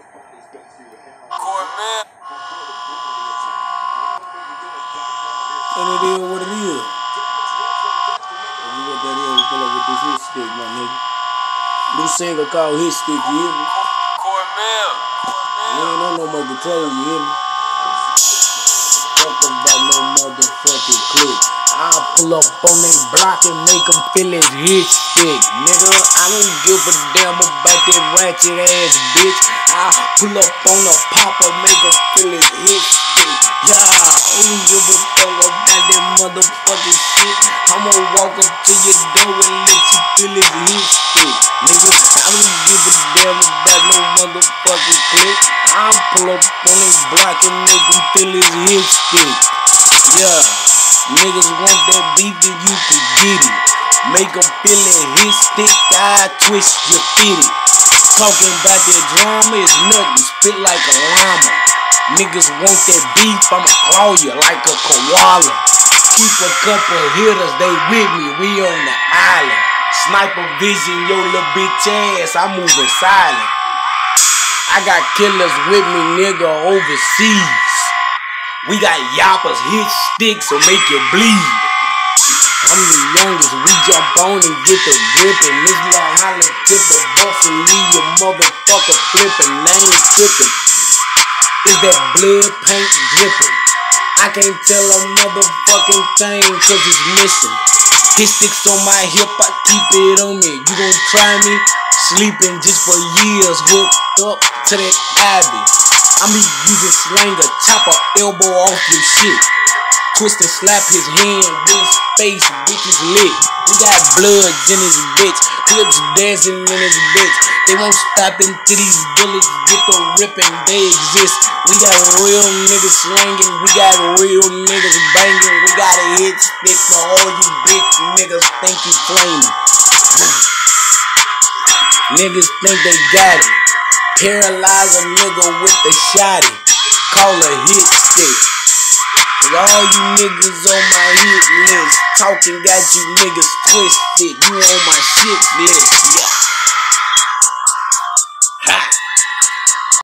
Cornmeal. And it is what it is. And you what that is, we pull up with this hit stick, my nigga. New single called Hit Stick, you hear me? Cornmeal. We ain't on no more control, you hear me? Pull up on they block and make them feel his hit. Nigga, I don't give a damn about that ratchet ass bitch. I'll pull up on the popper, make them feel his hit. Yeah, I don't give a fuck about that motherfucking shit. I'ma walk up to your door and let you feel his hit. Nigga, I don't give a damn about no motherfucking click. I'll pull up on they block and make them feel his hit. Yeah. Niggas want that beef, then you can get it. Make them feel it, hit stick, I twist your fitty. Talking about that drama is nothing, spit like a llama. Niggas want that beef, I'ma claw you like a koala. Keep a couple hitters, they with me, we on the island. Sniper vision, yo little bitch ass, I'm moving silent. I got killers with me, nigga, overseas. We got yappers, hit sticks, so make you bleed. I'm the youngest, we jump on and get the grippin'. This little holla tipper, bustin', leave your motherfucker flippin'. I ain't trippin'. Is that blood paint drippin'? I can't tell a motherfucking thing cause it's missing. Hit sticks on my hip, I keep it on me. You gon' try me? Sleeping just for years, hooked up to that Abbey. I'm be using chop a elbow off your shit. Twist and slap his hand with his face, bitch is lit. We got bloods in his bitch, clips dancing in his bitch. They won't stop until these bullets get the ripping, they exist. We got real niggas slanging, we got real niggas banging. We got a hit stick for all you bitch niggas think you flaming. Niggas think they got it. Paralyze a nigga with the shotty. Call a hit stick. And all you niggas on my hit list. Talking got you niggas twisted. You on my shit list.